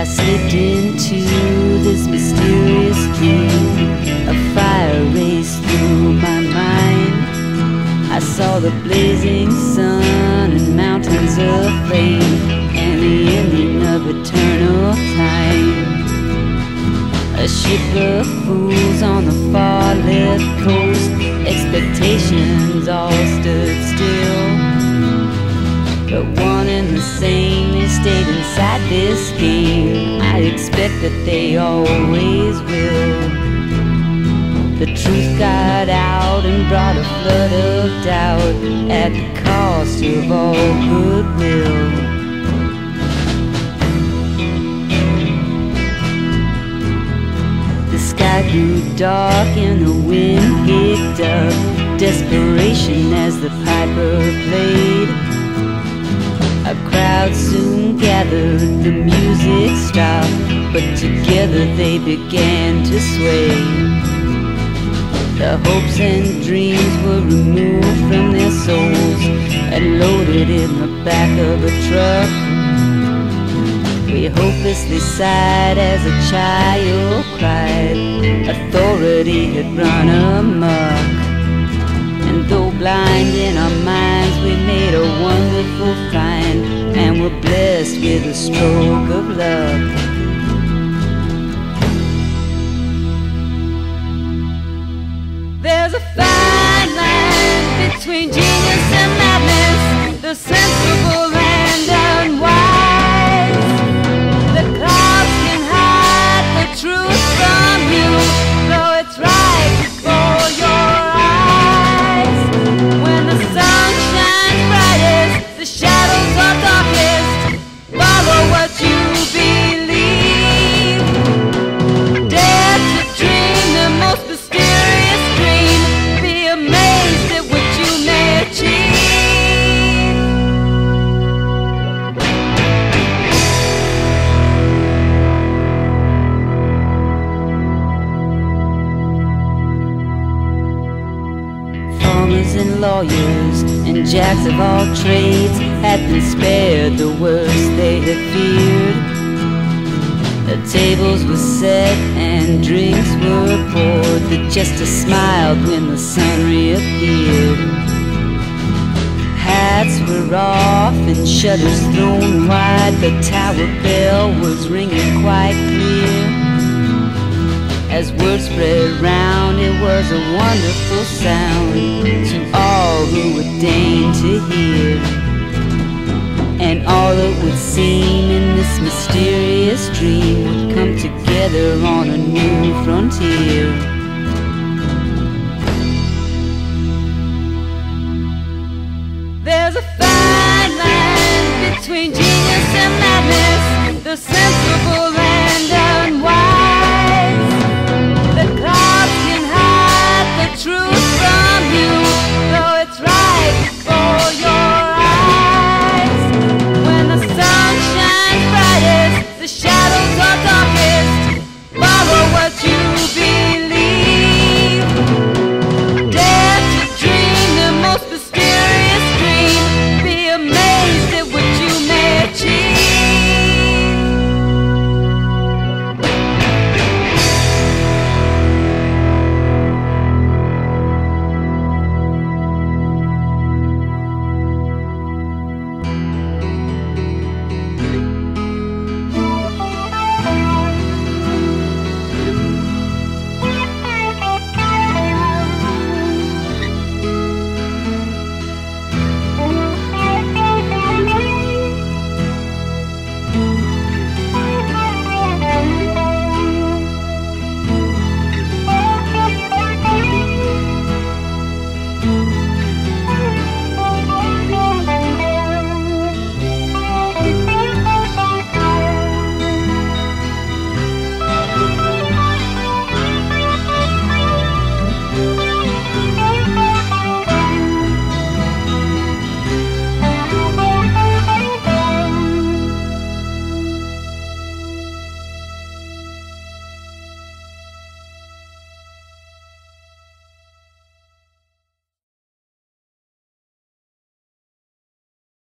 I slipped into this mysterious dream, a fire raced through my mind. I saw the blazing sun and mountains of flame, and the ending of eternal time. A ship of fools on the far left coast, expectations all stood still. But one and the same, they stayed inside this game. I expect that they always will. The truth got out and brought a flood of doubt at the cost of all goodwill. The sky grew dark and the wind picked up desperation as the piper played. A crowd soon gathered, the music stopped, but together they began to sway. The hopes and dreams were removed from their souls and loaded in the back of a truck. We hopelessly sighed as a child cried. Authority had run amok. And though blind in our minds, we made a wonderful find were blessed with a stroke of luck. There's a fine line between genius and madness, the lawyers and jacks of all trades had been spared the worst they had feared. The tables were set and drinks were poured. The jester smiled when the sun reappeared. Hats were off and shutters thrown wide. The tower bell was ringing quite clear as word spread round, it was a wonderful sound to all who would deign to hear. And all that would seem in this mysterious dream would come together on a new frontier. There's a fine line between genius and madness. The